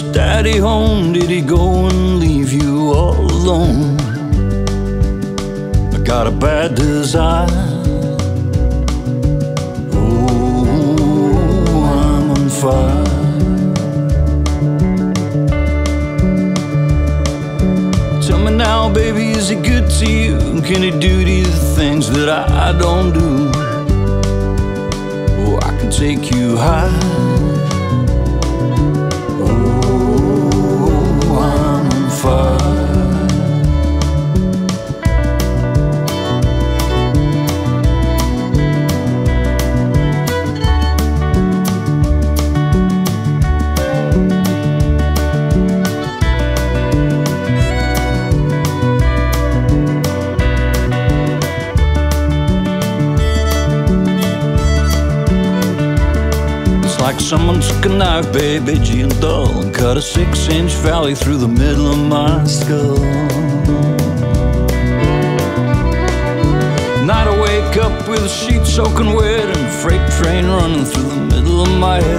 daddy home? Did he go and leave you all alone? I got a bad desire. Oh, I'm on fire. Tell me now, baby, is he good to you? Can he do these things that I don't do? Oh, I can take you high. Like someone took a knife, baby, G and dull, and cut a six inch valley through the middle of my skull. Night I wake up with a sheet soaking wet and a freight train running through the middle of my head,